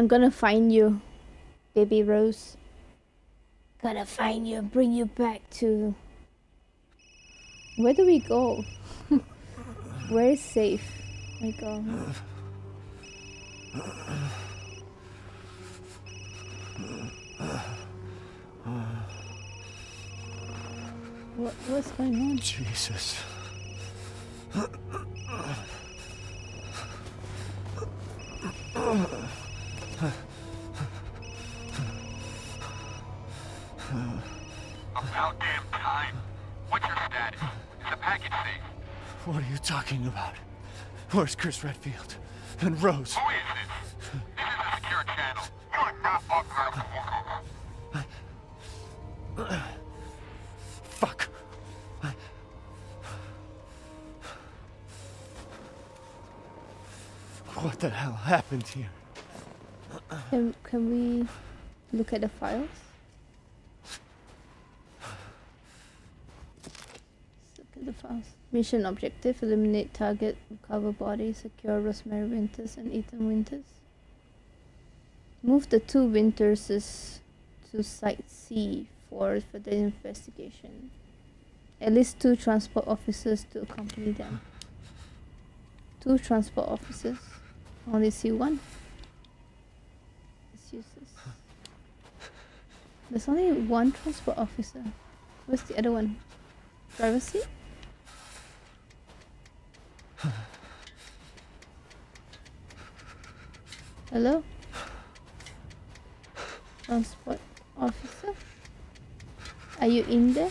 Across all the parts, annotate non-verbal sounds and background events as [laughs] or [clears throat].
I'm gonna find you, baby Rose. Gonna find you, bring you back to. Where do we go? [laughs] Where is safe? my god. What, what's going on? Jesus. [laughs] About damn time. What's your status? Is the package safe? What are you talking about? Where's Chris Redfield? And Rose? Who is this? This is a secure channel. You are not authorized to work Fuck. What the hell happened here? Can, can we look at the files? Let's Mission objective, eliminate target, recover body, secure Rosemary Winters and Ethan Winters. Move the two Winterses to Site C for further investigation. At least two transport officers to accompany them. Two transport officers. Only see one. Let's use this. There's only one transport officer. Where's the other one? Driver seat? Hello? Transport officer? Are you in there?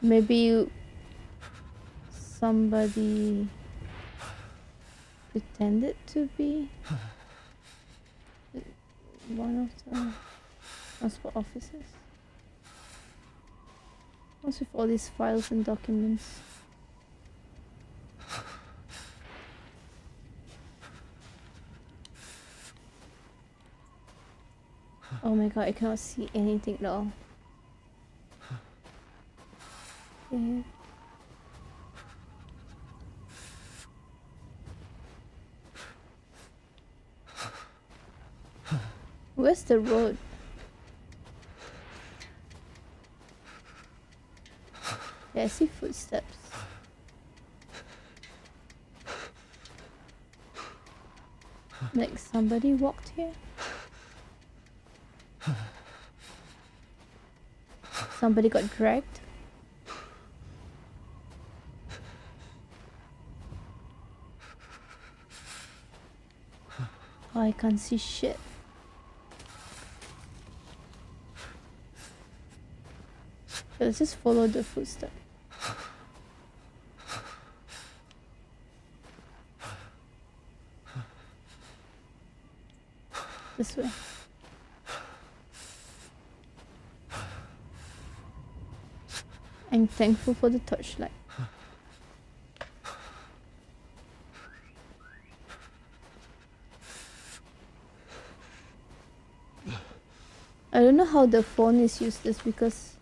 Maybe you somebody pretended to be one of the transport officers. What's with all these files and documents? Oh my god, I cannot see anything at all. Okay. Where's the road? I see footsteps. Like somebody walked here? Somebody got dragged? Oh, I can't see shit. Let's just follow the footsteps. This way. I'm thankful for the torchlight. I don't know how the phone is useless because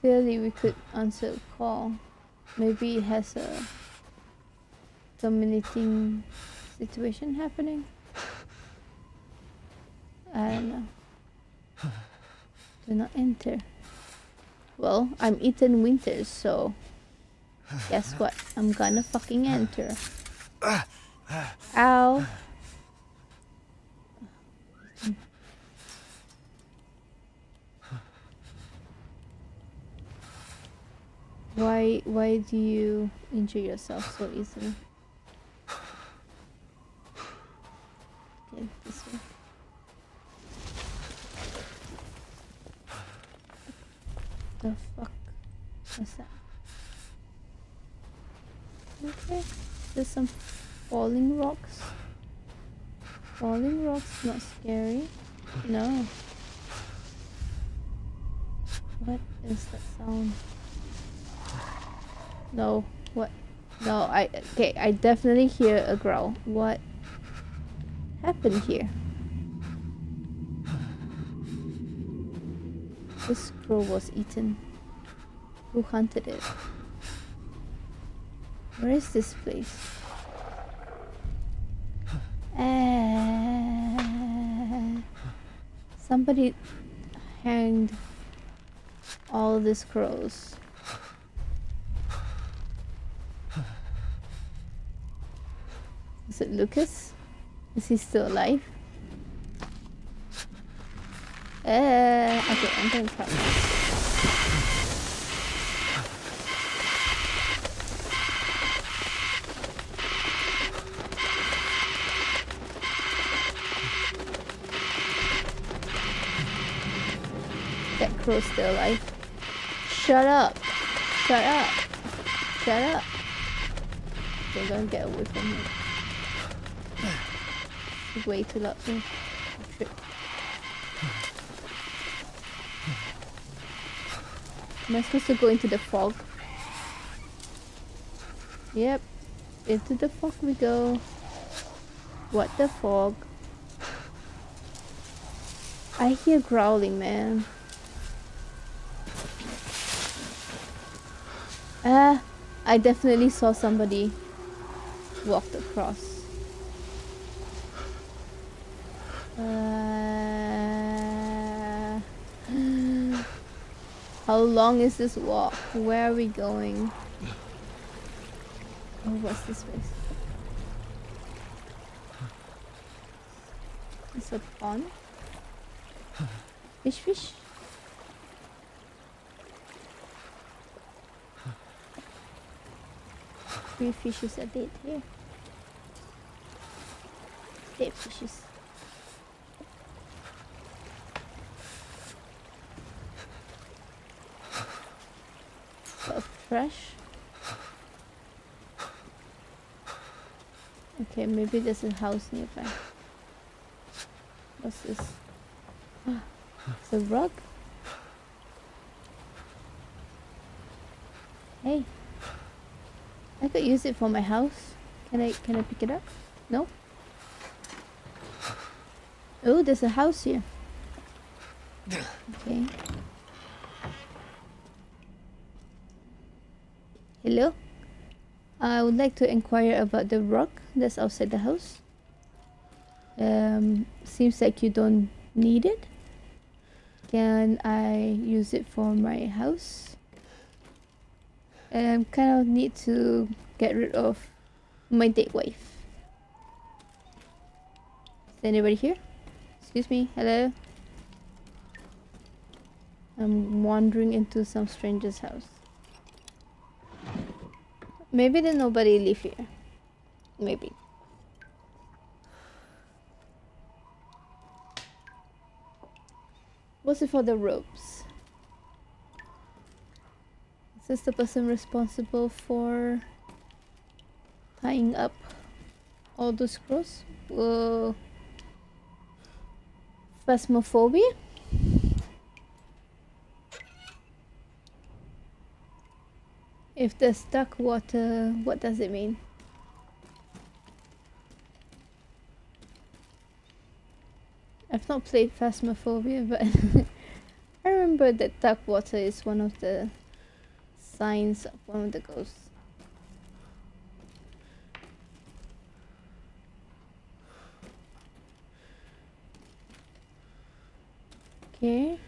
clearly we could answer a call. Maybe it has a dominating situation happening. Do not enter. Well, I'm Ethan Winters, so guess what? I'm gonna fucking enter. Ow. Why why do you injure yourself so easily? Okay, this way. The fuck was that? Okay, there's some falling rocks. Falling rocks not scary. No. What is that sound? No, what? No, I okay. I definitely hear a growl. What happened here? This scroll was eaten. Who hunted it? Where is this place? Uh, somebody hanged all these crows. Is it Lucas? Is he still alive? Uh, okay, I'm going to try. That crow's still alive. Shut up! Shut up! Shut up! They're gonna get away from me. Way too loud for me. Trip. Am I supposed to go into the fog? Yep. Into the fog we go. What the fog? I hear growling, man. Ah, I definitely saw somebody walked across. Uh, how long is this walk? Where are we going? Oh, what's this place? It's a pond? Fish, fish? Three fishes are dead here. Dead fishes. Of trash. Okay, maybe there's a house nearby. What's this? [gasps] It's a rug. Hey. I could use it for my house. Can I can I pick it up? No? Oh, there's a house here. [laughs] Okay. Hello? I would like to inquire about the rock that's outside the house. Um, seems like you don't need it. Can I use it for my house? I um, kind of need to get rid of my date wife. Is anybody here? Excuse me, hello? I'm wandering into some stranger's house. Maybe there's nobody live here. Maybe. What's it for the ropes? Is this the person responsible for tying up all those screws? Whoa. Phasmophobia? If there's stuck water, what does it mean? I've not played Phasmophobia, but [laughs] I remember that dark water is one of the signs of one of the ghosts. Okay.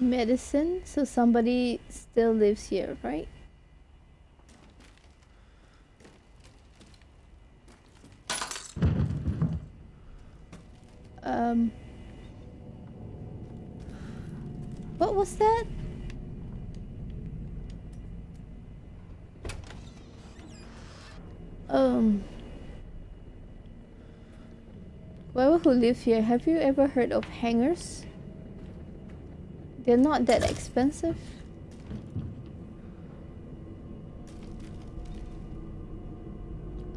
Medicine, so somebody still lives here, right? Um, what was that? Um, whoever who live here, have you ever heard of hangers? They're not that expensive.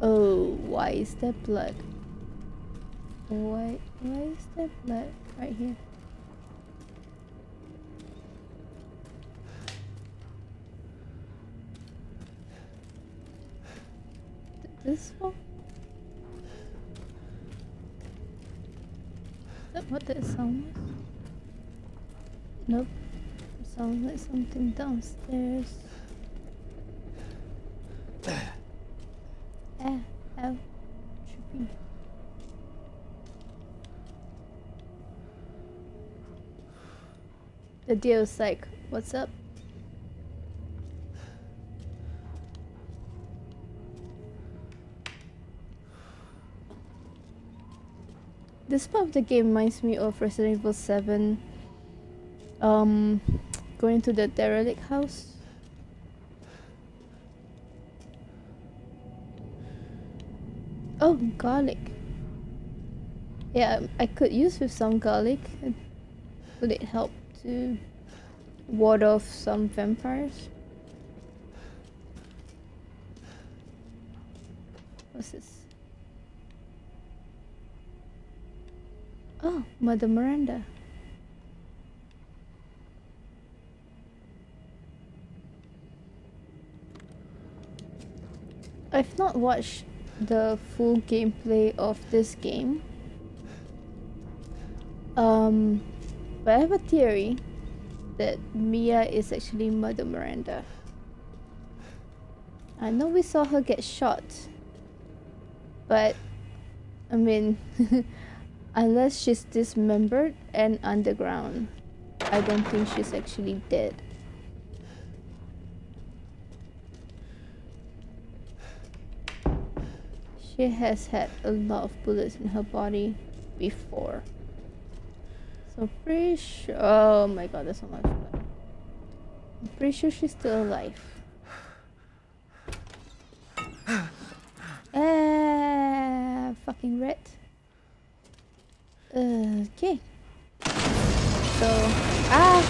Oh, why is there blood? Why, why is there blood right here? This one? What that sound was? Nope. Sounds like something downstairs. [coughs] eh, oh, trippy. The deal's like, what's up? This part of the game reminds me of Resident Evil 7 um, going to the derelict house. Oh, garlic. Yeah, I could use with some garlic. Would it help to ward off some vampires? What's this? Oh, Mother Miranda. I've not watched the full gameplay of this game. Um, but I have a theory that Mia is actually Mother Miranda. I know we saw her get shot, but I mean, [laughs] unless she's dismembered and underground, I don't think she's actually dead. She has had a lot of bullets in her body before. So pretty sure. Oh my god, that's so much blood. I'm pretty sure she's still alive. Ah, fucking rat. Okay. So, ah,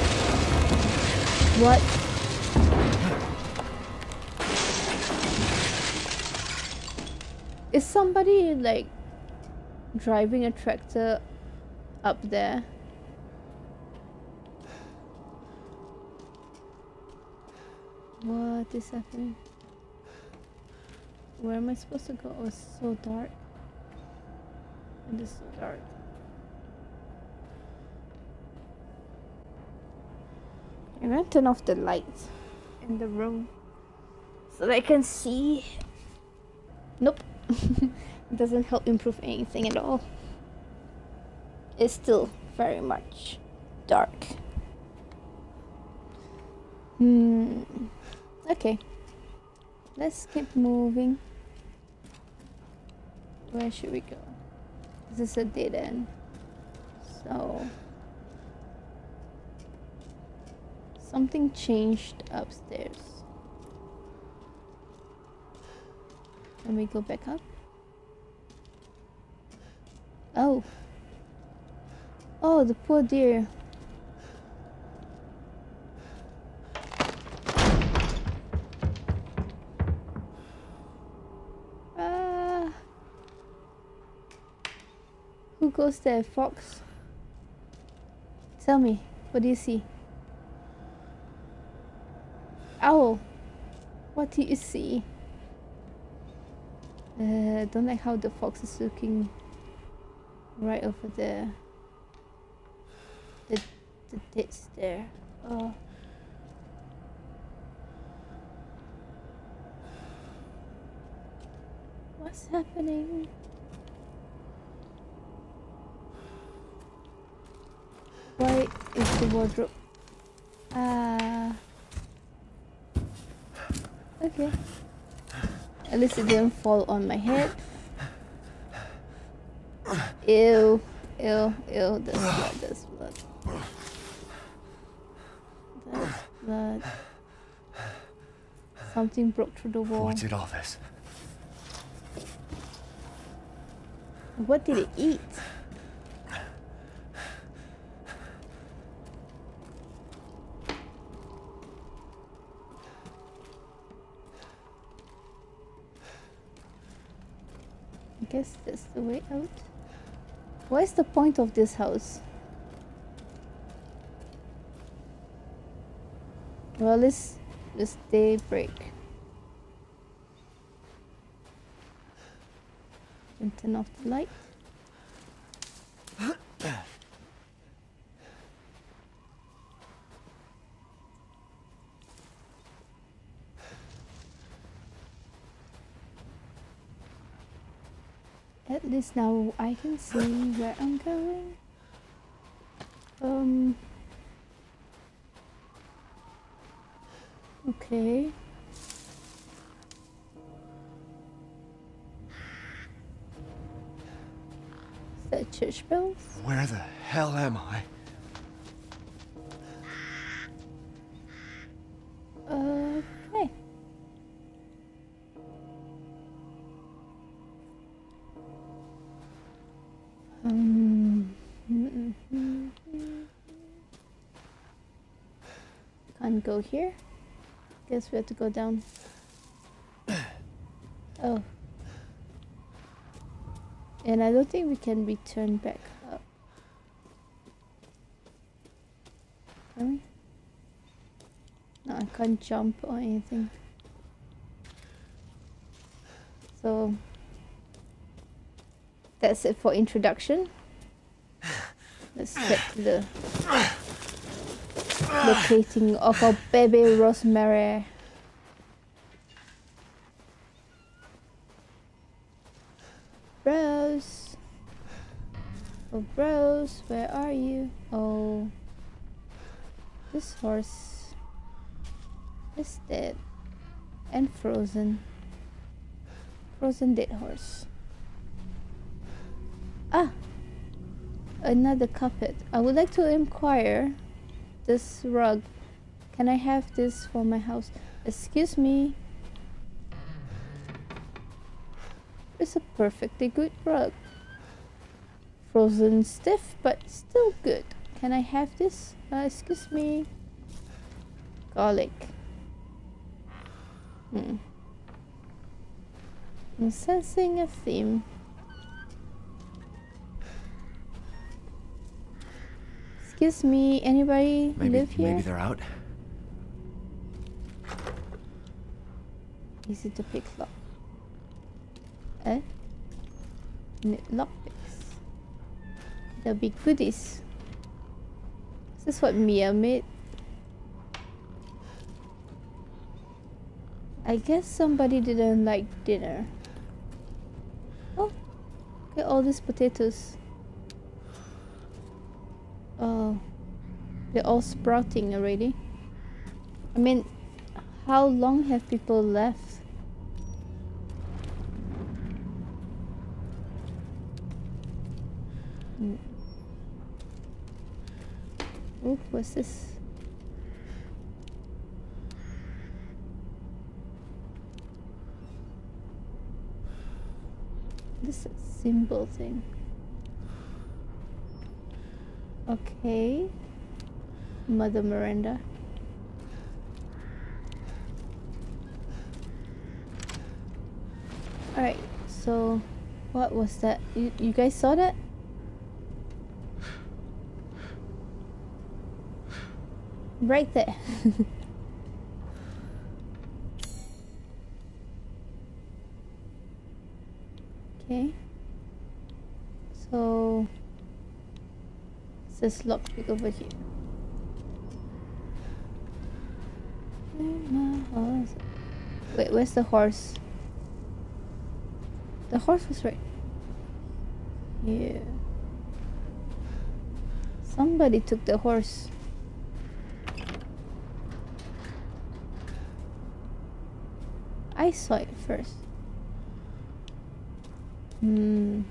what? Is somebody like driving a tractor up there? What is happening? Where am I supposed to go? Oh, it's so dark. It is so dark. I'm gonna turn off the lights in the room so that I can see. Nope. It [laughs] doesn't help improve anything at all. It's still very much dark. Hmm. Okay. Let's keep moving. Where should we go? This is a dead end. So something changed upstairs. Let me go back up. Oh. Oh, the poor deer. Ah. Who goes there, fox? Tell me, what do you see? Owl, what do you see? Uh, don't like how the fox is looking right over there. The the ditch there. Oh. What's happening? Why is the wardrobe? Ah. Okay. At least it didn't fall on my head. Ew. Ew. Ew. There's blood. There's blood. There's blood. Something broke through the wall. What did all this? What did it eat? I guess that's the way out. What is the point of this house? Well, it's it's daybreak. And turn off the light. is now I can see where I'm going. Um. Okay. Is that church bells? Where the hell am I? Can't go here. Guess we have to go down. [clears throat] Oh. And I don't think we can return back up. Can we? No, I can't jump or anything. So that's it for introduction. [sighs] Let's get to the locating of our baby Rosemary. Rose. Oh, Rose, where are you? Oh, this horse is dead and frozen. Frozen dead horse. Ah, another carpet. I would like to inquire this rug. Can I have this for my house? Excuse me. It's a perfectly good rug. Frozen stiff, but still good. Can I have this? Uh, excuse me. Garlic. Hmm. I'm sensing a theme. Excuse me, anybody Maybe, live here? maybe they're out. Easy to pick lock. Eh? Lockpicks. There'll be goodies. Is this what Mia made? I guess somebody didn't like dinner. Oh, look at all these potatoes. Oh, they're all sprouting already. I mean, how long have people left? Mm. Oh, what's this? This symbol thing. Okay. Mother Miranda. Alright, so what was that? You, you guys saw that? Right there. [laughs] okay. So this lockpick over here. Wait, where's the horse? The horse was right Yeah. Somebody took the horse. I saw it first. Hmm.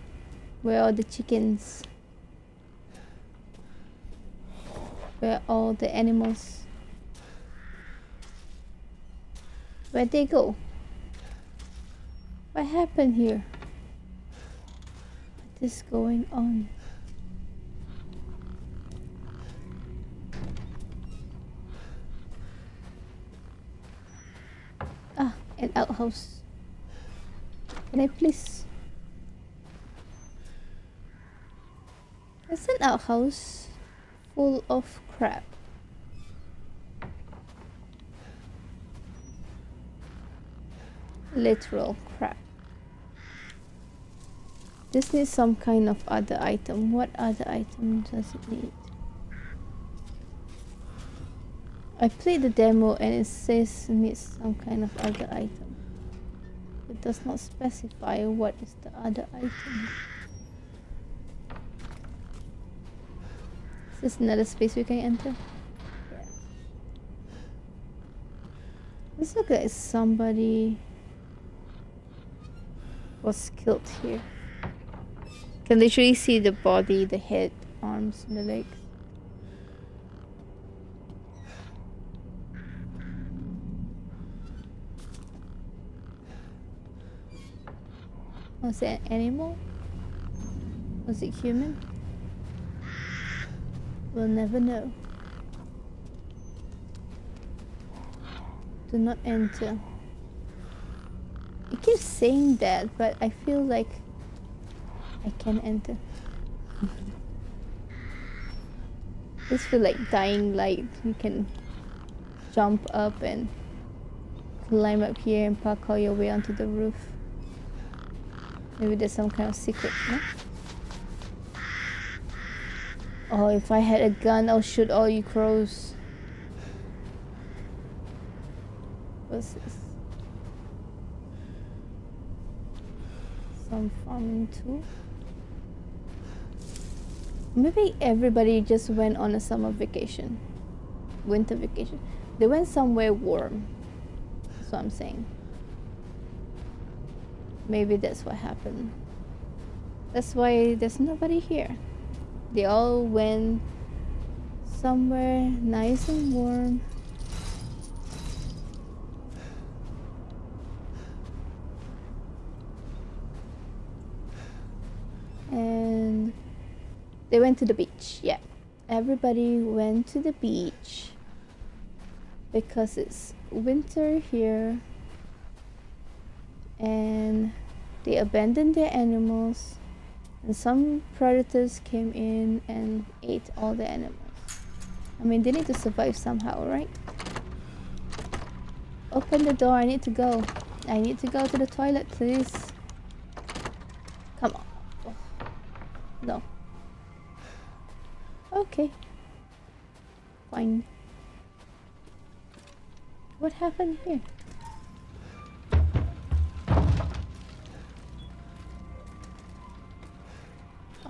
Where are the chickens? Where all the animals? Where'd they go? What happened here? What is going on? Ah, an outhouse. Can I please? It's an outhouse full of crap. Literal crap. This needs some kind of other item. What other item does it need? I played the demo and it says it needs some kind of other item. It does not specify what is the other item. Is another space we can enter? This looks like somebody was killed here. Can literally see the body, the head, arms, and the legs. Was it an animal? Was it human? We'll never know. Do not enter. It keeps saying that, but I feel like I can enter. [laughs] Just feel like dying light. You can jump up and climb up here and parkour your way onto the roof. Maybe there's some kind of secret? Oh, if I had a gun, I'll shoot all you crows. What's this? Some farming too. Maybe everybody just went on a summer vacation. Winter vacation. They went somewhere warm. That's what I'm saying. Maybe that's what happened. That's why there's nobody here. They all went somewhere nice and warm. And they went to the beach. Yeah. Everybody went to the beach because it's winter here and they abandoned their animals and some predators came in and ate all the animals. I mean, they need to survive somehow, right? Open the door, I need to go. I need to go to the toilet, please. Come on. No. Okay. Fine. What happened here?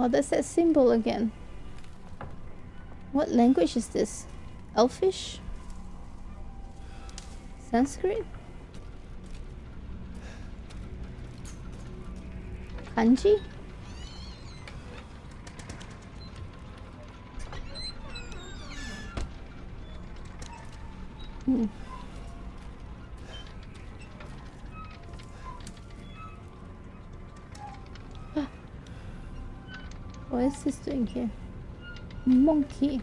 Oh, that's that symbol again. What language is this? Elfish? Sanskrit? Kanji? Hmm. Is this doing here? Monkey.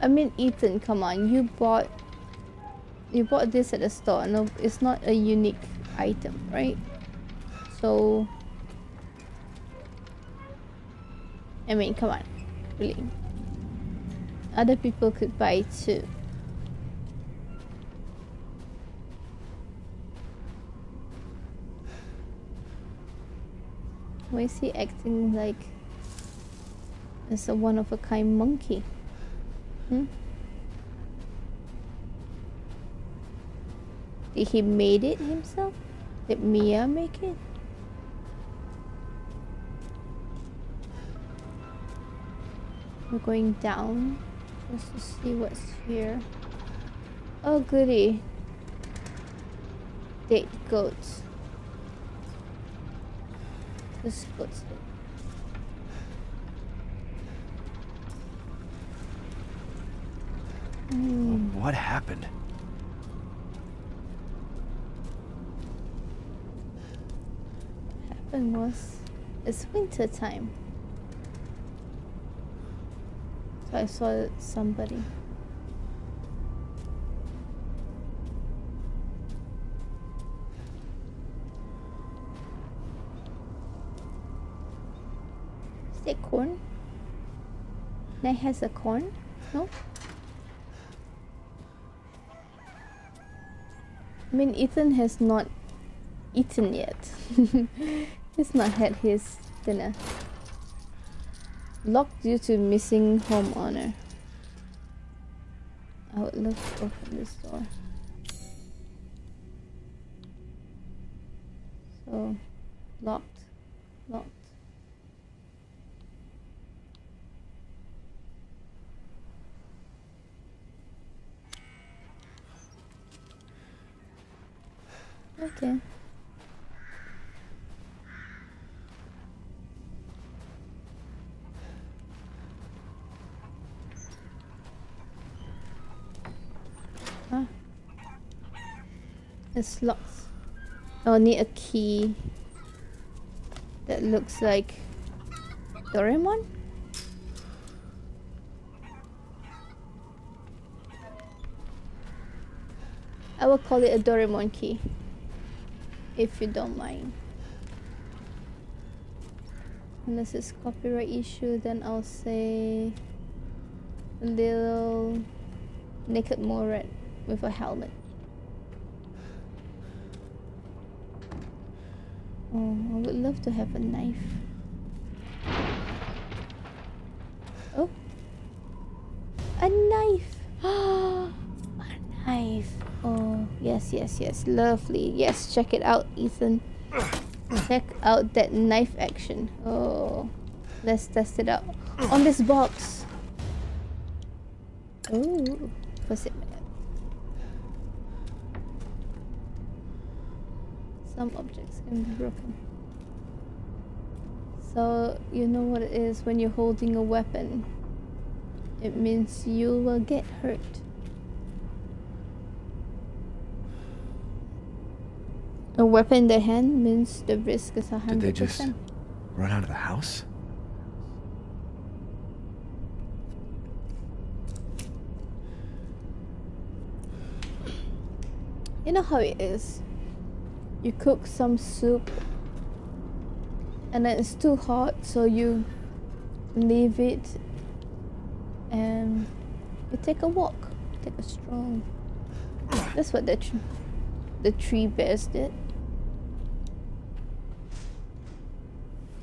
I mean Ethan, come on, you bought you bought this at the store. No it's not a unique item, right? So I mean come on. Really. Other people could buy too. Why is he acting like it's a one of a kind monkey. Hmm? Did he made it himself? Did Mia make it? We're going down just to see what's here. Oh goody. Dead goats. This goat's What happened? happened was it's winter time. So I saw somebody. Is that corn? That has a corn? No? I mean, Ethan has not eaten yet. [laughs] He's not had his dinner. Locked due to missing homeowner. I would love to open this door. So, locked, locked. Okay. It's locked. I'll need a key that looks like Doraemon? I will call it a Doraemon key. If you don't mind. Unless it's copyright issue, then I'll say a little naked Morat with a helmet. Oh, I would love to have a knife. Oh. A knife! a knife! Oh, yes, yes. Lovely. Yes, check it out, Ethan. Check out that knife action. Oh. Let's test it out. On this box. Oh. What's it? Some objects can be broken. So, you know what it is when you're holding a weapon. It means you will get hurt. A weapon in the hand means the risk is a Did they just run out of the house? You know how it is. You cook some soup and then it's too hot, so you leave it and you take a walk, take a stroll. That's what the tr- the tree bears did.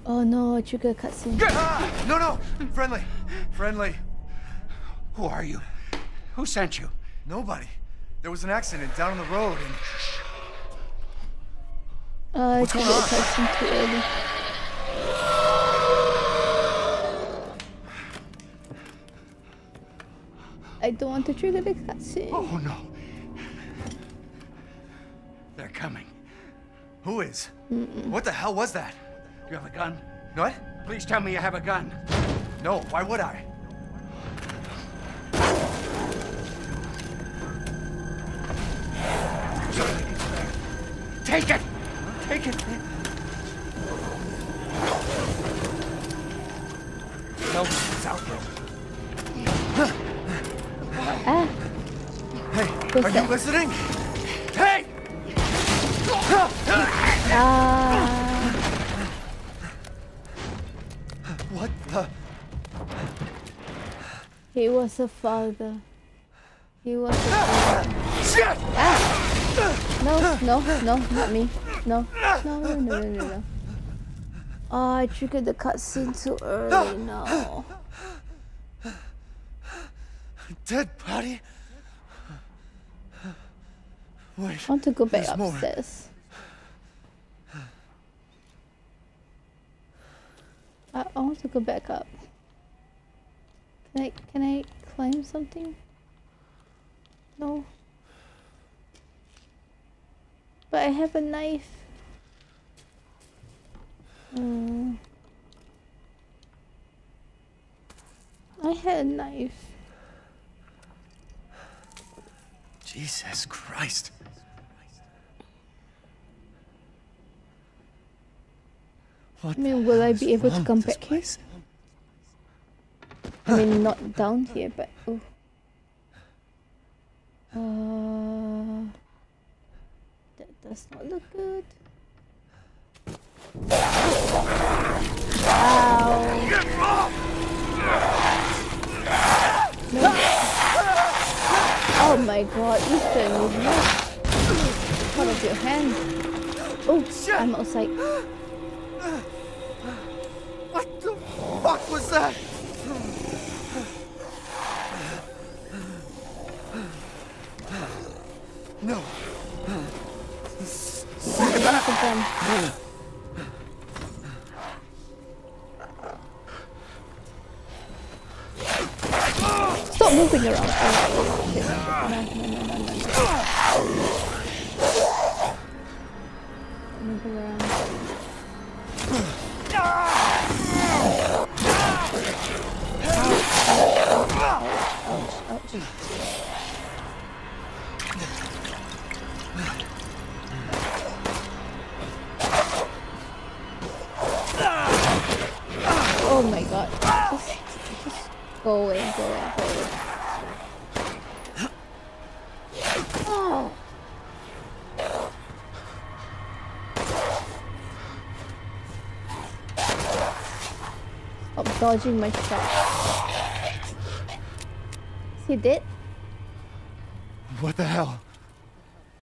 Oh no, trigger cutscene. Ah! No, no! Friendly! Friendly! Who are you? Who sent you? Nobody. There was an accident down on the road and. Uh, I What's going cutscene too early. I don't want to trigger the cutscene. Oh no. They're coming. Who is? What the hell was that? You have a gun? What? Please tell me you have a gun. No, why would I? Take it! Take it! No, it's out there. Ah, Hey, are you listening? Hey! ah. He was a father. He was a father. Shit! No, no, no, not me. No, no, no, no, no, no. Oh, I triggered the cutscene too early. No. Dead body? Wait. I want to go back more. upstairs. I, I want to go back up. Can I can I climb something? No. But I have a knife. Hmm. I had a knife. Jesus Christ. What I mean, will I be able to come back here? I mean, [laughs] not down here, but oh. Uh, that does not look good. Ow! No. Oh my god, Ethan, you missed out of your hand. Oh, I'm outside. What the fuck was that? No. Back again. Stop moving around. Oh. No, no, no, no, angle around. Ouch, ouch, ouch. Go away, go away, go away. Oh. Stop dodging my shot. He dead? What the hell?